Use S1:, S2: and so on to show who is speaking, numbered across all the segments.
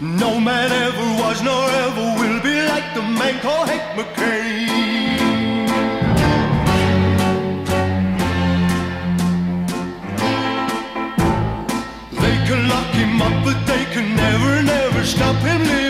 S1: No man ever was nor ever will be like the man called Hank McCain. They can lock him up, but they can never, never stop him living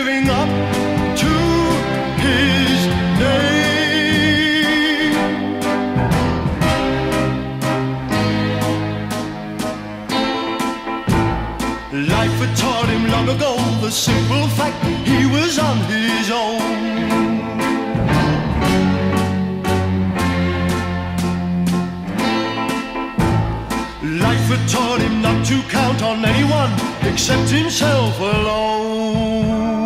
S1: the simple fact he was on his own. Life had taught him not to count on anyone except himself alone.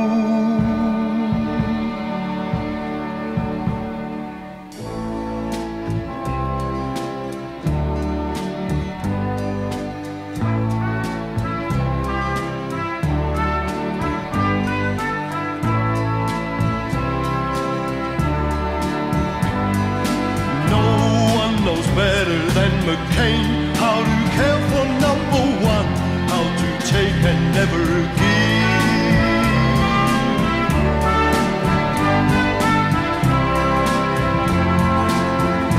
S1: McCain how to care for number one, how to take and never give.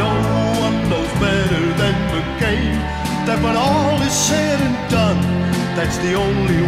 S1: No one knows better than McCain that when all is said and done, that's the only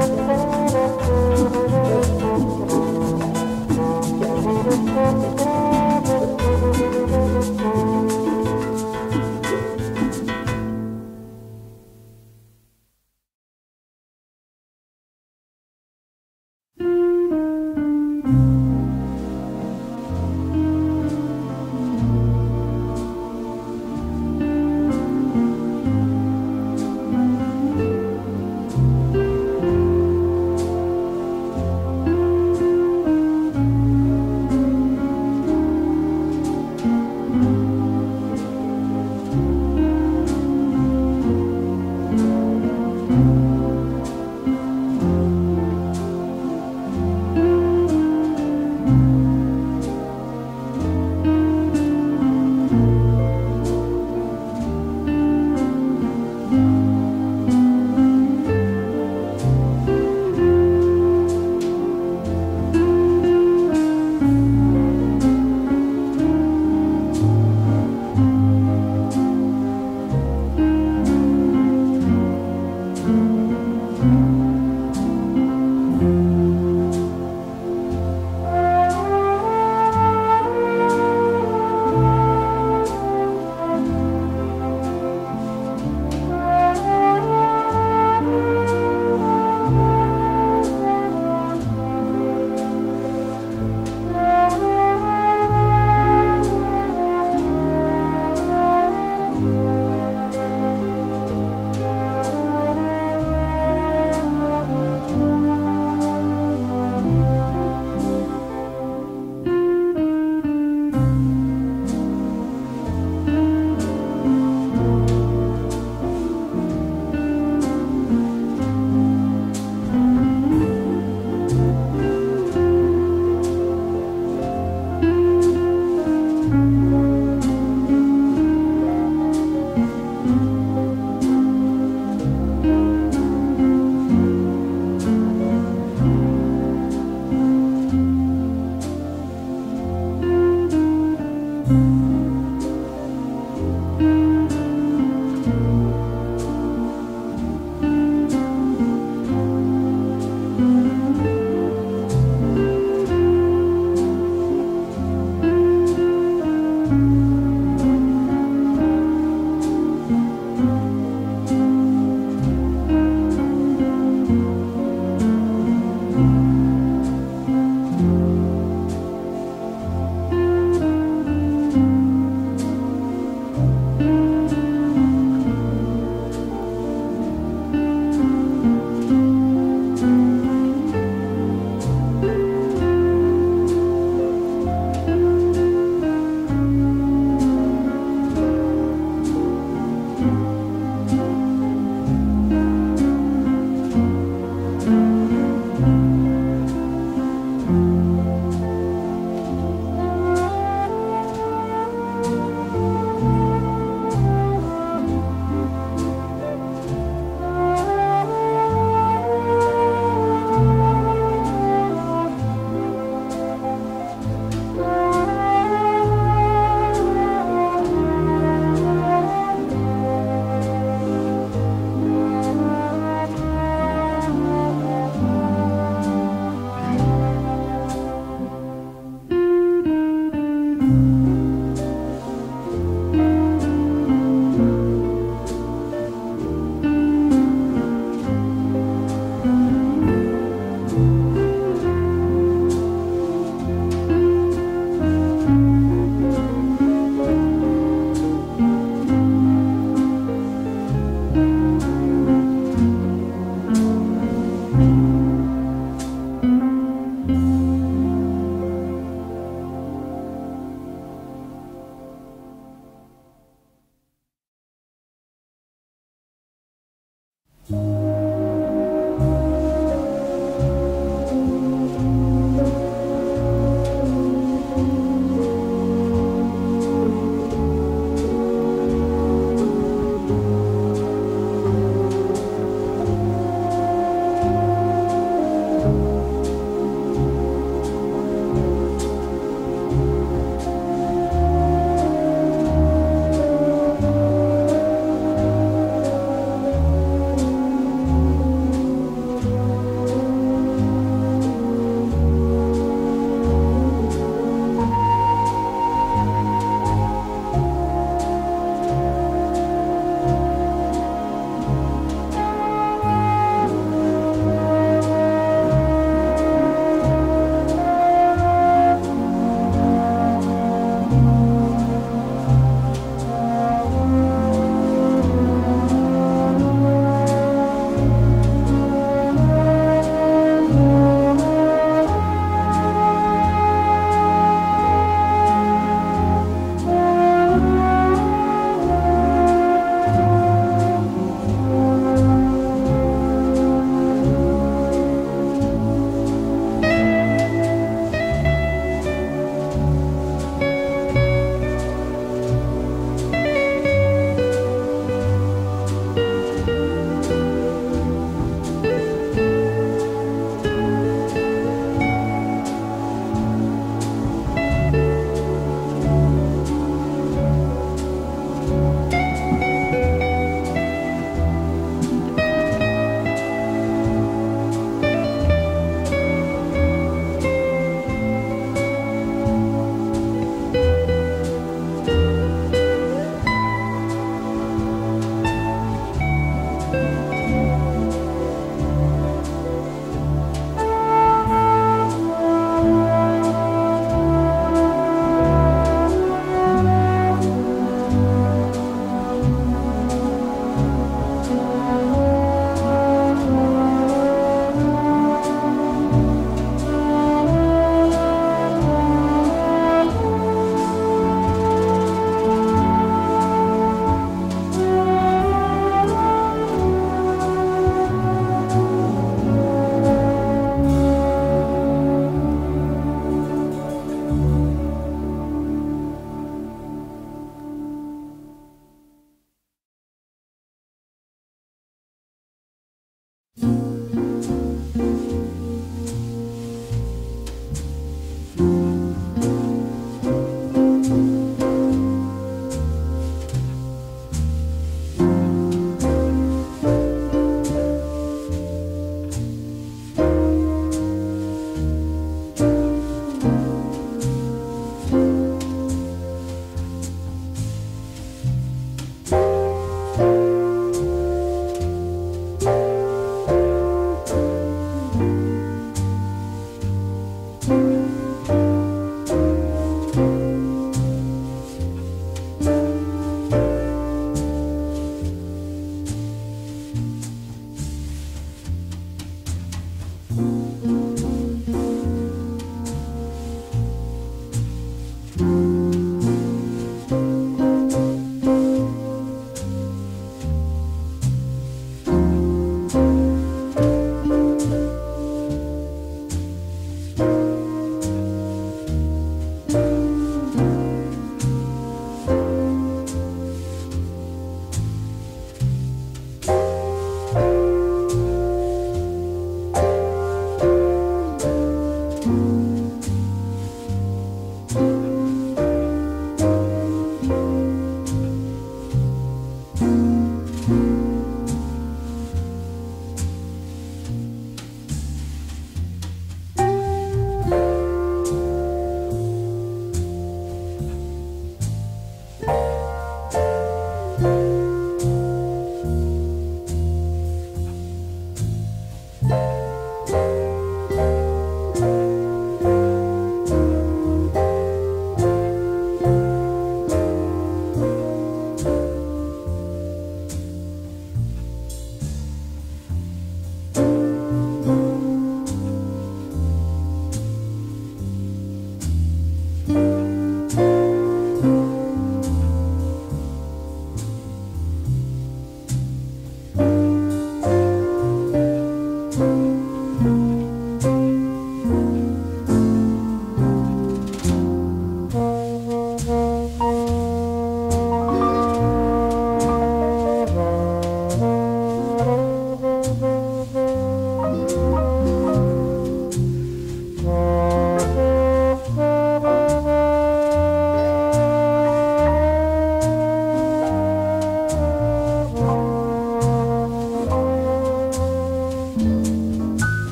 S1: Thank you.